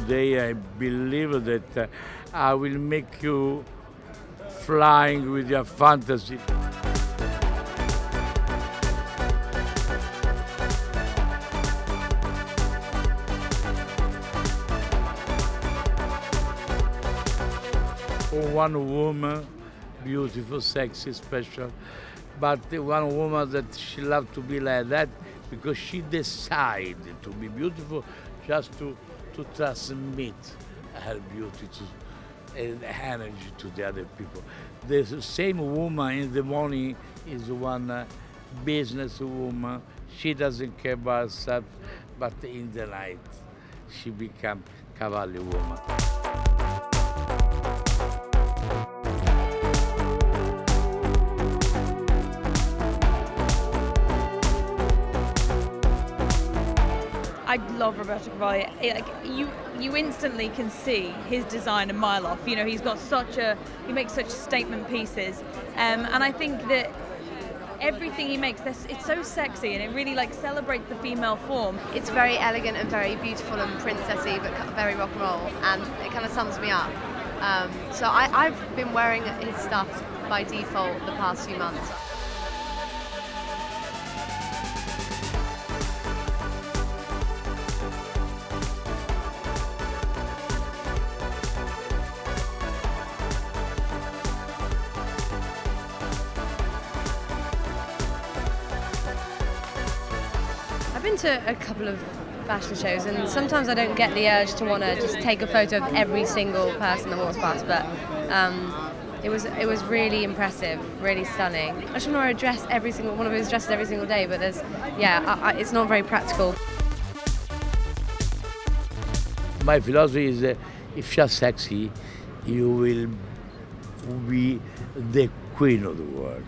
today I believe that uh, I will make you flying with your fantasy. One woman, beautiful, sexy, special, but one woman that she loved to be like that because she decided to be beautiful just to, to transmit her beauty to, and energy to the other people. The same woman in the morning is one uh, business woman. She doesn't care about herself, but in the night she become Cavalli woman. I love Roberto Cavalli. Like you, you instantly can see his design a mile off. You know, he's got such a, he makes such statement pieces, um, and I think that everything he makes, it's so sexy and it really like celebrates the female form. It's very elegant and very beautiful and princessy, but very rock and roll, and it kind of sums me up. Um, so I, I've been wearing his stuff by default the past few months. Been to a couple of fashion shows, and sometimes I don't get the urge to want to just take a photo of every single person that walks past. But um, it was it was really impressive, really stunning. I just want to wear a dress every single one of his dresses every single day, but there's yeah, I, I, it's not very practical. My philosophy is that if you're sexy, you will be the queen of the world.